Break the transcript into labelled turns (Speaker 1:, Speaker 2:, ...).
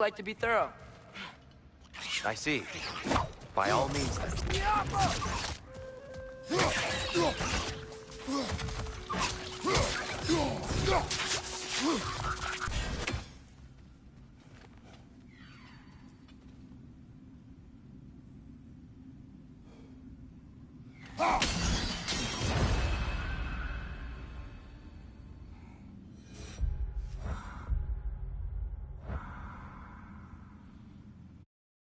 Speaker 1: like to be thorough.
Speaker 2: I see. By all means.
Speaker 3: Ah!